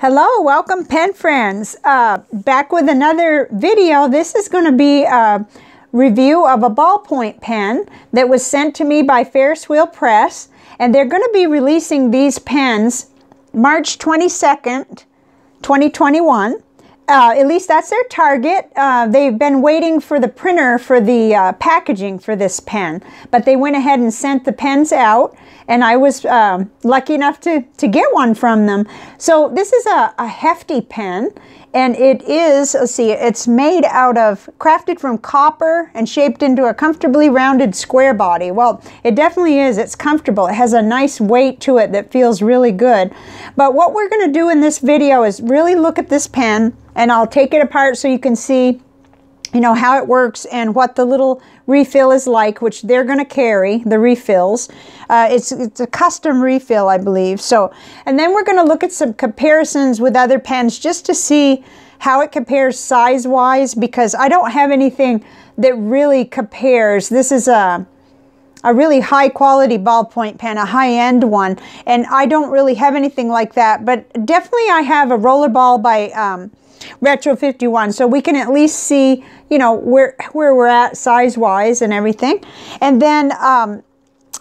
Hello, welcome pen friends. Uh, back with another video. This is going to be a review of a ballpoint pen that was sent to me by Ferris Wheel Press. And they're going to be releasing these pens March 22nd, 2021. Uh, at least that's their target. Uh, they've been waiting for the printer for the uh, packaging for this pen, but they went ahead and sent the pens out, and I was um, lucky enough to, to get one from them. So this is a, a hefty pen, and it is, let's see, it's made out of, crafted from copper and shaped into a comfortably rounded square body. Well, it definitely is. It's comfortable. It has a nice weight to it that feels really good. But what we're going to do in this video is really look at this pen, and I'll take it apart so you can see you know, how it works and what the little refill is like, which they're going to carry, the refills. Uh, it's, it's a custom refill, I believe. So, and then we're going to look at some comparisons with other pens just to see how it compares size-wise because I don't have anything that really compares. This is a, a really high quality ballpoint pen, a high end one, and I don't really have anything like that, but definitely I have a rollerball by um, Retro 51. So we can at least see, you know, where, where we're at size-wise and everything. And then um,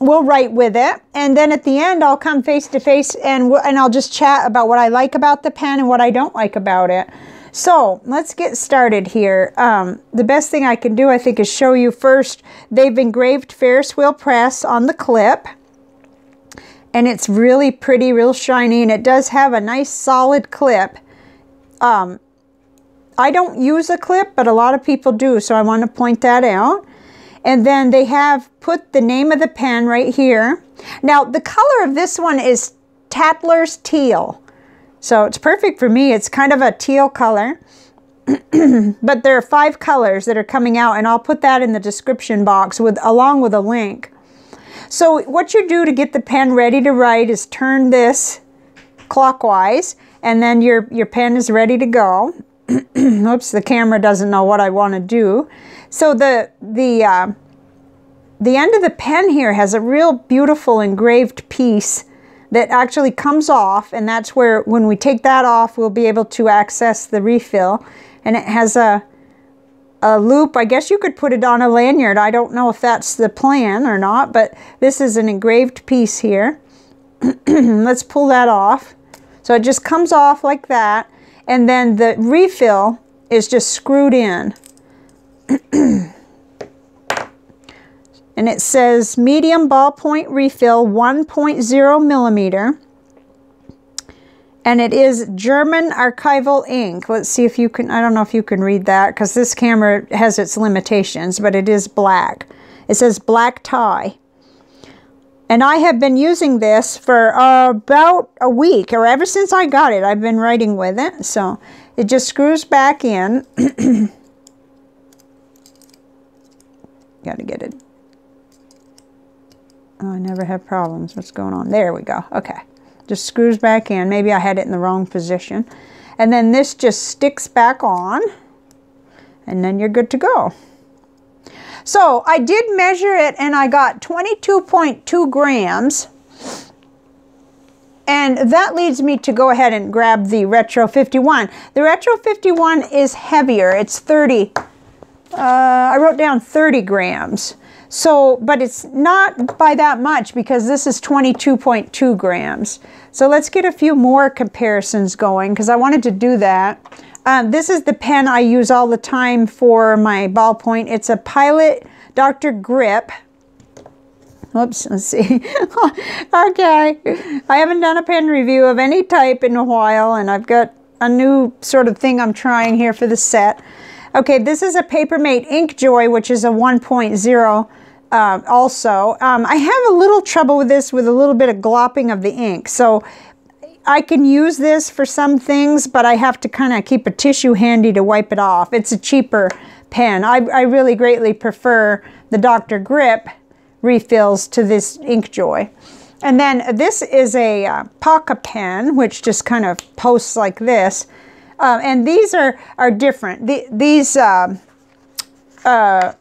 we'll write with it. And then at the end, I'll come face-to-face -face and, and I'll just chat about what I like about the pen and what I don't like about it. So let's get started here. Um, the best thing I can do, I think, is show you first, they've engraved Ferris Wheel Press on the clip. And it's really pretty, real shiny, and it does have a nice solid clip. Um, I don't use a clip, but a lot of people do, so I want to point that out. And then they have put the name of the pen right here. Now, the color of this one is Tattler's Teal. So it's perfect for me. It's kind of a teal color. but there are five colors that are coming out, and I'll put that in the description box with along with a link. So what you do to get the pen ready to write is turn this clockwise, and then your, your pen is ready to go. Oops, the camera doesn't know what I want to do. So the, the, uh, the end of the pen here has a real beautiful engraved piece that actually comes off and that's where when we take that off we'll be able to access the refill. And it has a a loop. I guess you could put it on a lanyard. I don't know if that's the plan or not but this is an engraved piece here. Let's pull that off. So it just comes off like that and then the refill is just screwed in. and it says medium ballpoint refill 1.0 millimeter. And it is German archival ink. Let's see if you can, I don't know if you can read that because this camera has its limitations, but it is black. It says black tie. And I have been using this for uh, about a week, or ever since I got it, I've been writing with it. So it just screws back in. Got to get it. Oh, I never have problems. What's going on? There we go. Okay. Just screws back in. Maybe I had it in the wrong position. And then this just sticks back on. And then you're good to go. So I did measure it and I got 22.2 grams. And that leads me to go ahead and grab the Retro 51. The Retro 51 is heavier. It's 30. Uh, I wrote down 30 grams. So, but it's not by that much because this is 22.2 grams. So let's get a few more comparisons going because I wanted to do that. Um, this is the pen I use all the time for my ballpoint. It's a Pilot Dr. Grip. Oops, let's see. okay, I haven't done a pen review of any type in a while, and I've got a new sort of thing I'm trying here for the set. Okay, this is a Papermate Inkjoy, which is a 1.0 uh, also. Um, I have a little trouble with this with a little bit of glopping of the ink. So I can use this for some things, but I have to kind of keep a tissue handy to wipe it off. It's a cheaper pen. I, I really greatly prefer the Dr. Grip refills to this Inkjoy. And then this is a uh, Pocket pen, which just kind of posts like this. Uh, and these are, are different. The, these, uh, uh,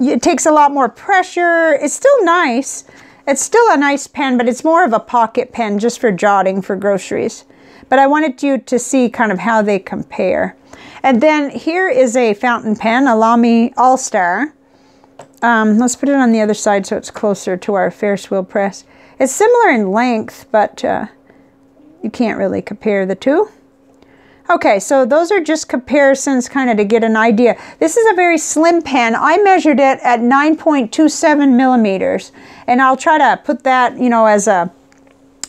it takes a lot more pressure. It's still nice. It's still a nice pen, but it's more of a pocket pen just for jotting for groceries. But I wanted you to see kind of how they compare. And then here is a fountain pen, a Lamy AL-star. Um, let's put it on the other side so it's closer to our Ferris wheel press. It's similar in length, but uh, you can't really compare the two. Okay, so those are just comparisons kind of to get an idea. This is a very slim pen. I measured it at 9.27 millimeters, and I'll try to put that, you know, as a,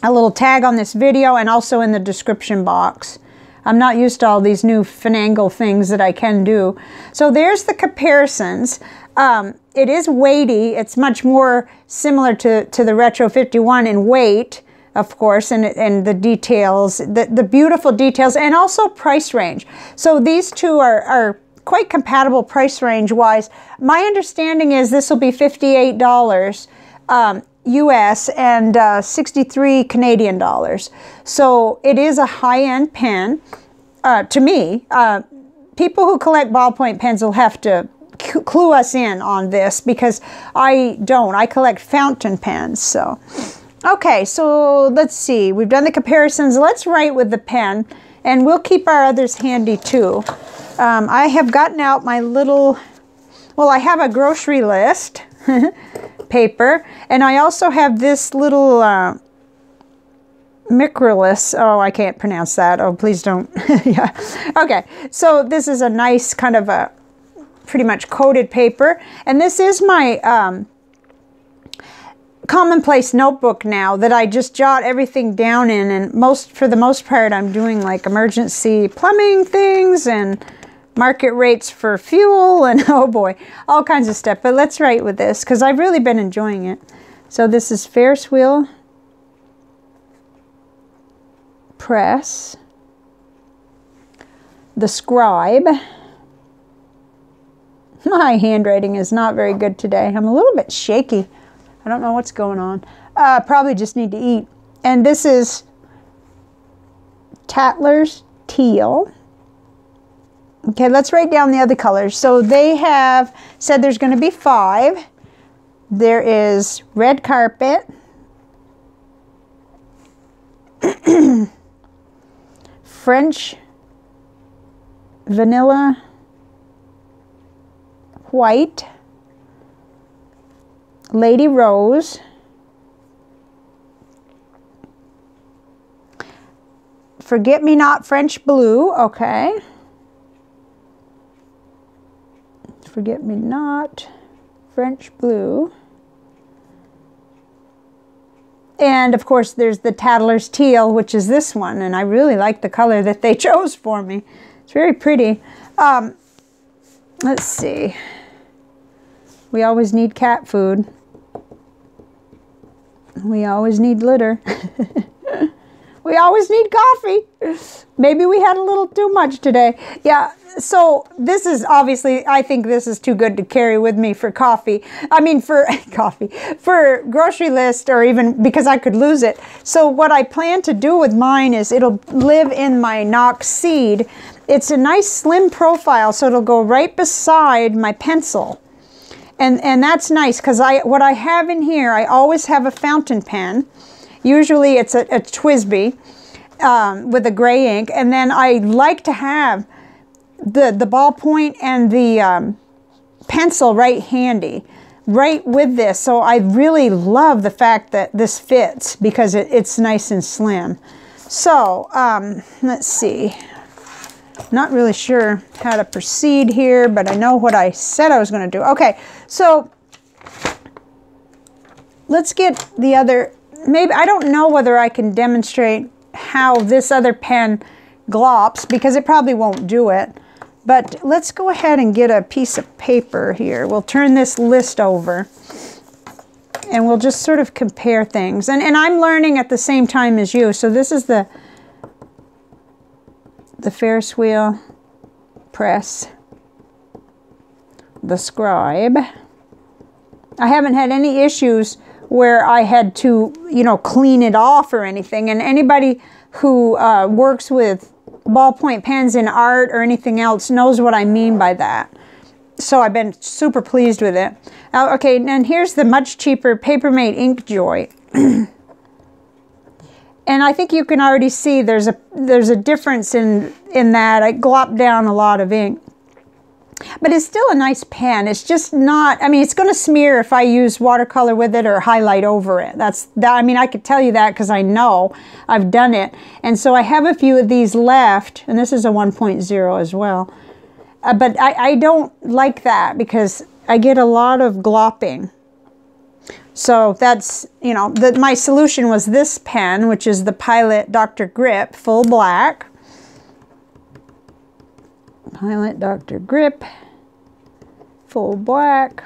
a little tag on this video and also in the description box. I'm not used to all these new finagle things that I can do. So there's the comparisons. Um, it is weighty. It's much more similar to, to the Retro 51 in weight of course, and, and the details, the, the beautiful details, and also price range. So these two are, are quite compatible price range wise. My understanding is this will be $58 um, US and uh, 63 Canadian dollars. So it is a high-end pen uh, to me. Uh, people who collect ballpoint pens will have to clue us in on this because I don't. I collect fountain pens, so Okay, so let's see. We've done the comparisons. Let's write with the pen, and we'll keep our others handy too. Um, I have gotten out my little, well, I have a grocery list paper, and I also have this little uh. Oh, I can't pronounce that. Oh, please don't. yeah. Okay, so this is a nice kind of a pretty much coated paper, and this is my um, commonplace notebook now that I just jot everything down in and most for the most part I'm doing like emergency plumbing things and market rates for fuel and oh boy all kinds of stuff. But let's write with this because I've really been enjoying it. So this is Ferris wheel press. The scribe. My handwriting is not very good today. I'm a little bit shaky I don't know what's going on. Uh, probably just need to eat. And this is Tattler's Teal. Okay, let's write down the other colors. So they have said there's going to be five. There is red carpet. French vanilla white Lady Rose, Forget Me Not French Blue, okay. Forget Me Not French Blue. And of course, there's the Tattler's Teal, which is this one. And I really like the color that they chose for me. It's very pretty. Um, let's see. We always need cat food. We always need litter. we always need coffee. Maybe we had a little too much today. Yeah, so this is obviously, I think this is too good to carry with me for coffee. I mean, for coffee, for grocery list or even because I could lose it. So what I plan to do with mine is it'll live in my Knox Seed. It's a nice slim profile, so it'll go right beside my pencil. And, and that's nice because I what I have in here, I always have a fountain pen. Usually it's a, a TWSBI um, with a gray ink. And then I like to have the, the ballpoint and the um, pencil right handy right with this. So I really love the fact that this fits because it, it's nice and slim. So um, let's see. Not really sure how to proceed here, but I know what I said I was going to do. Okay, so let's get the other, maybe, I don't know whether I can demonstrate how this other pen glops because it probably won't do it. But let's go ahead and get a piece of paper here. We'll turn this list over and we'll just sort of compare things. And, and I'm learning at the same time as you. So this is the the Ferris wheel press, the scribe. I haven't had any issues where I had to, you know, clean it off or anything. And anybody who uh, works with ballpoint pens in art or anything else knows what I mean by that. So I've been super pleased with it. Uh, okay, and here's the much cheaper Papermate Ink Joy. and I think you can already see there's a there's a difference in in that I glop down a lot of ink. But it's still a nice pen. It's just not, I mean, it's going to smear if I use watercolor with it or highlight over it. That's that. I mean, I could tell you that because I know I've done it. And so I have a few of these left, and this is a 1.0 as well. Uh, but I, I don't like that because I get a lot of glopping. So that's, you know, the, my solution was this pen, which is the Pilot Dr. Grip Full Black. Pilot Dr. Grip, full black.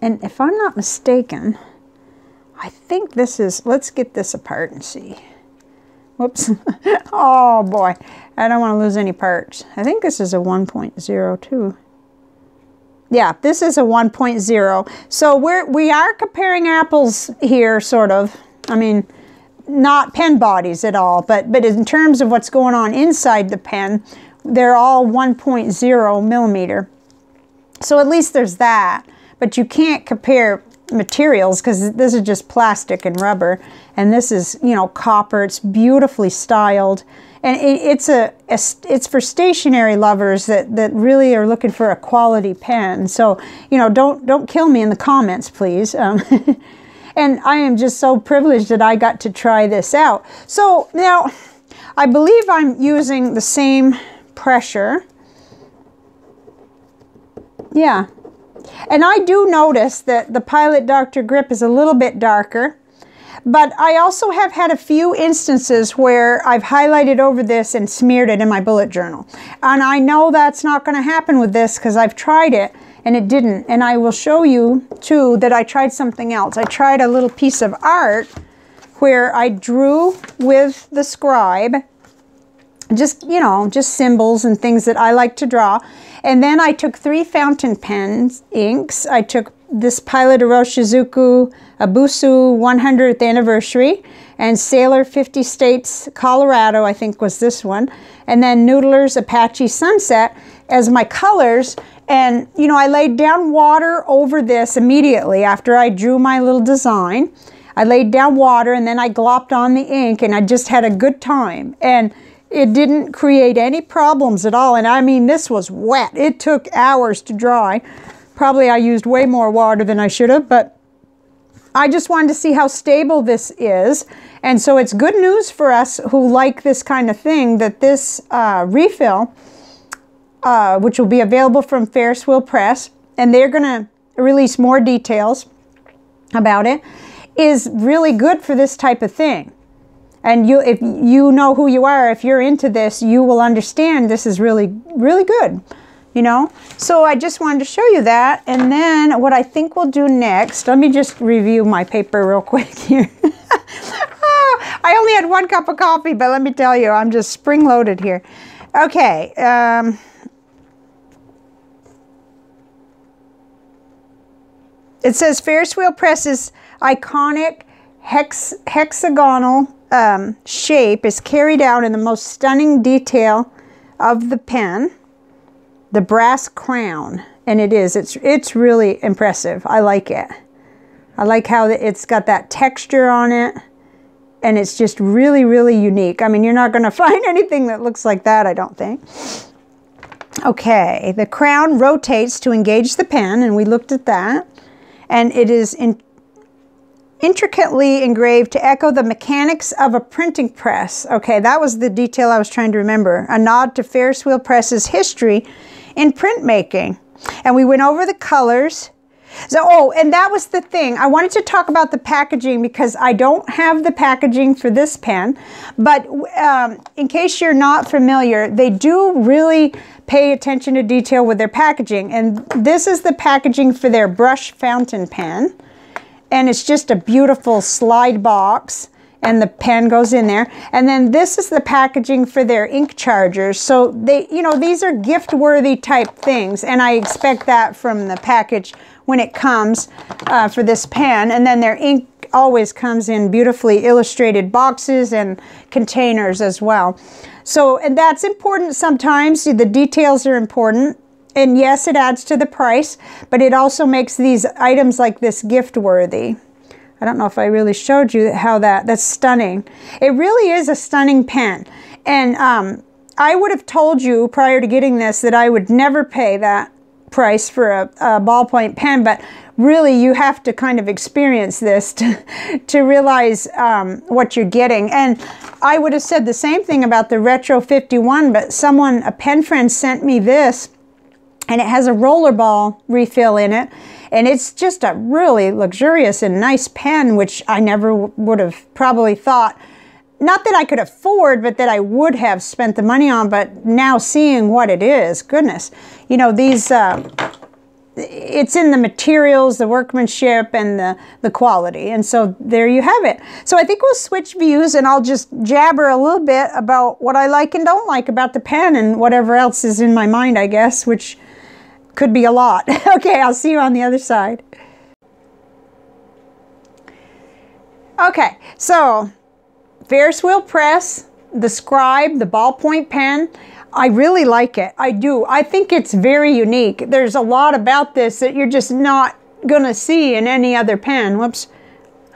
And if I'm not mistaken, I think this is, let's get this apart and see. Whoops. oh boy, I don't want to lose any parts. I think this is a 1.02. Yeah, this is a 1.0. So we're, we are comparing apples here, sort of. I mean, not pen bodies at all, but, but in terms of what's going on inside the pen, they're all 1.0 millimeter. So at least there's that. But you can't compare materials because this is just plastic and rubber. And this is, you know, copper. It's beautifully styled. And it's a, it's for stationery lovers that, that really are looking for a quality pen. So, you know, don't, don't kill me in the comments, please. Um, and I am just so privileged that I got to try this out. So now, I believe I'm using the same pressure. Yeah. And I do notice that the Pilot Dr. Grip is a little bit darker. But I also have had a few instances where I've highlighted over this and smeared it in my bullet journal. And I know that's not going to happen with this because I've tried it and it didn't. And I will show you too that I tried something else. I tried a little piece of art where I drew with the scribe just, you know, just symbols and things that I like to draw. And then I took three fountain pens, inks. I took this Pilot Iroshizuku Abusu 100th anniversary and Sailor 50 States Colorado, I think was this one. And then Noodler's Apache Sunset as my colors. And, you know, I laid down water over this immediately after I drew my little design. I laid down water and then I glopped on the ink and I just had a good time. And it didn't create any problems at all. And I mean, this was wet. It took hours to dry. Probably I used way more water than I should have, but I just wanted to see how stable this is. And so it's good news for us who like this kind of thing that this uh, refill, uh, which will be available from Ferris Wheel Press, and they're going to release more details about it, is really good for this type of thing and you if you know who you are if you're into this you will understand this is really really good you know? So I just wanted to show you that. And then what I think we'll do next let me just review my paper real quick here. Oh, I only had one cup of coffee but let me tell you I'm just spring loaded here. Okay um, it says Ferris Wheel Press's iconic hex hexagonal um, shape is carried out in the most stunning detail of the pen, the brass crown. And it is, it's, it's really impressive. I like it. I like how it's got that texture on it. And it's just really, really unique. I mean, you're not going to find anything that looks like that, I don't think. Okay, the crown rotates to engage the pen, and we looked at that. And it is in, intricately engraved to echo the mechanics of a printing press. Okay, that was the detail I was trying to remember. A nod to Ferris Wheel Press's history in printmaking. And we went over the colors. So, oh, and that was the thing. I wanted to talk about the packaging because I don't have the packaging for this pen. But um, in case you're not familiar, they do really pay attention to detail with their packaging. And this is the packaging for their brush fountain pen and it's just a beautiful slide box and the pen goes in there. And then this is the packaging for their ink chargers. So they, you know, these are gift worthy type things. And I expect that from the package when it comes uh, for this pen. And then their ink always comes in beautifully illustrated boxes and containers as well. So, and that's important sometimes. The details are important. and yes, it adds to the price, but it also makes these items like this gift worthy. I don't know if I really showed you how that, that's stunning. It really is a stunning pen. And um, I would have told you prior to getting this that I would never pay that price for a, a ballpoint pen, but really you have to kind of experience this to, to realize um, what you're getting. And I would have said the same thing about the Retro 51, but someone, a pen friend sent me this and it has a rollerball refill in it and it's just a really luxurious and nice pen which I never would have probably thought not that I could afford but that I would have spent the money on but now seeing what it is goodness you know these uh, it's in the materials, the workmanship, and the, the quality. And so there you have it. So I think we'll switch views and I'll just jabber a little bit about what I like and don't like about the pen and whatever else is in my mind, I guess, which could be a lot. okay, I'll see you on the other side. Okay, so Ferris wheel press, the scribe, the ballpoint pen. I really like it. I do. I think it's very unique. There's a lot about this that you're just not going to see in any other pen. Whoops.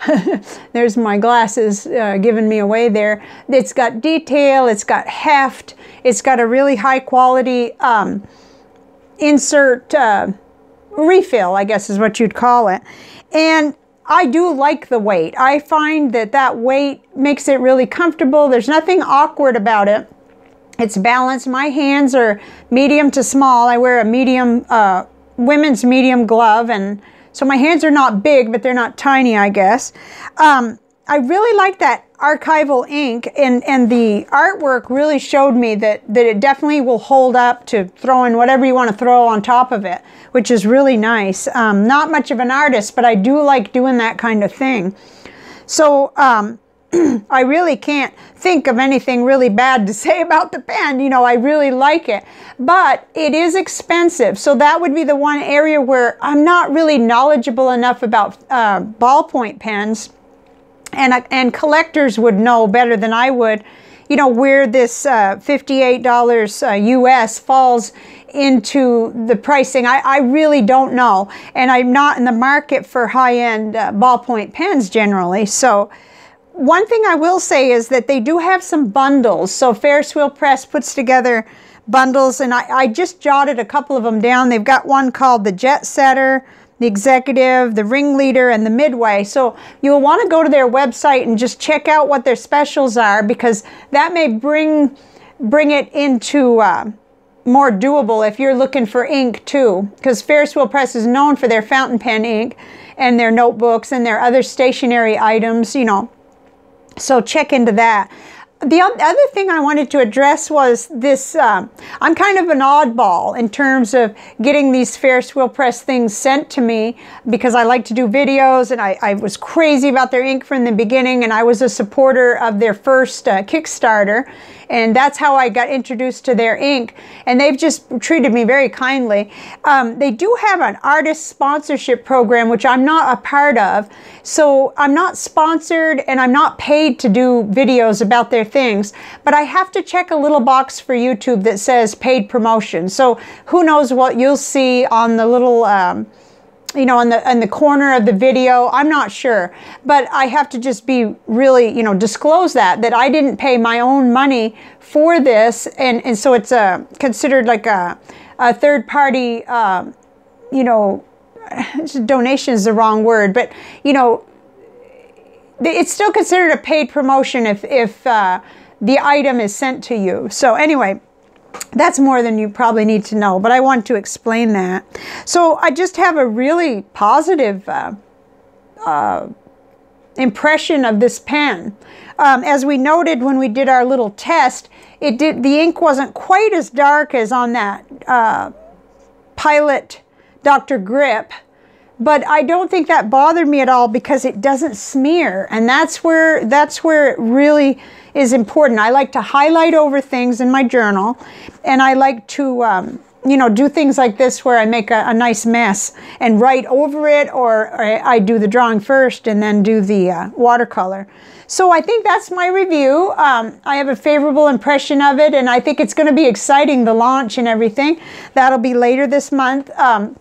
There's my glasses uh, giving me away there. It's got detail, it's got heft, it's got a really high quality um, insert uh, refill, I guess is what you'd call it. And I do like the weight. I find that that weight makes it really comfortable. There's nothing awkward about it. It's balanced. My hands are medium to small. I wear a medium, uh, women's medium glove, and so my hands are not big, but they're not tiny, I guess. Um, I really like that archival ink and, and the artwork really showed me that, that it definitely will hold up to throwing whatever you want to throw on top of it, which is really nice. Um, not much of an artist, but I do like doing that kind of thing. So um, I really can't think of anything really bad to say about the pen. You know, I really like it, but it is expensive. So that would be the one area where I'm not really knowledgeable enough about uh, ballpoint pens and, and collectors would know better than I would, you know, where this uh, $58 uh, US falls into the pricing. I, I, really don't know. And I'm not in the market for high-end uh, ballpoint pens generally. So one thing I will say is that they do have some bundles. So Ferris Wheel Press puts together bundles and I, I just jotted a couple of them down. They've got one called the Jet Setter, the executive, the ringleader, and the midway. So you'll want to go to their website and just check out what their specials are because that may bring bring it into uh, more doable if you're looking for ink too. Because Ferris Wheel Press is known for their fountain pen ink and their notebooks and their other stationery items, you know. So check into that the other thing I wanted to address was this, um, I'm kind of an oddball in terms of getting these Ferris wheel press things sent to me because I like to do videos and I, I was crazy about their ink from the beginning and I was a supporter of their first uh, Kickstarter and that's how I got introduced to their ink and they've just treated me very kindly. Um, they do have an artist sponsorship program which I'm not a part of so I'm not sponsored and I'm not paid to do videos about their things, but I have to check a little box for YouTube that says paid promotion. So who knows what you'll see on the little, um, you know, on the in the corner of the video. I'm not sure, but I have to just be really, you know, disclose that that I didn't pay my own money for this, and and so it's a uh, considered like a a third party, uh, you know. donation is the wrong word, but you know, it's still considered a paid promotion if, if uh, the item is sent to you. So anyway, that's more than you probably need to know, but I want to explain that. So I just have a really positive uh, uh, impression of this pen. Um, as we noted when we did our little test, it did the ink wasn't quite as dark as on that uh, Pilot Dr. Grip, but I don't think that bothered me at all because it doesn't smear. And that's where, that's where it really is important. I like to highlight over things in my journal and I like to, um, you know, do things like this where I make a, a nice mess and write over it, or, I do the drawing first and then do the uh, watercolor. So I think that's my review. Um, I have a favorable impression of it, and I think it's going to be exciting, the launch and everything. That'll be later this month. Um,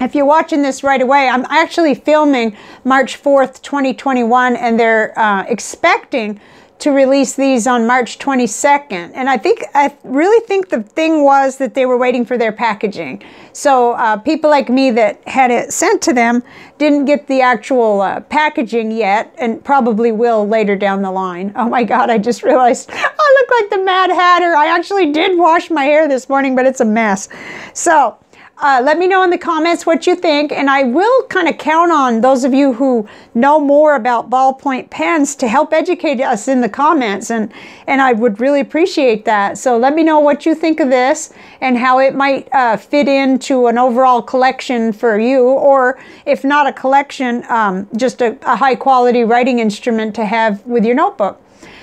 if you're watching this right away, I'm actually filming March 4th, 2021, and they're uh, expecting to release these on March 22nd. And I think, I really think the thing was that they were waiting for their packaging. So uh, people like me that had it sent to them didn't get the actual uh, packaging yet and probably will later down the line. Oh my God, I just realized I look like the Mad Hatter. I actually did wash my hair this morning, but it's a mess. So, uh, let me know in the comments what you think, and I will kind of count on those of you who know more about ballpoint pens to help educate us in the comments, and, and I would really appreciate that. So let me know what you think of this and how it might uh, fit into an overall collection for you, or if not a collection, um, just a, a high quality writing instrument to have with your notebook.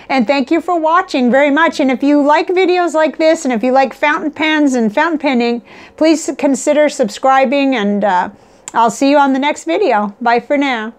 And thank you for watching very much. And if you like videos like this, and if you like fountain pens and fountain penning, please consider subscribing. And uh, I'll see you on the next video. Bye for now.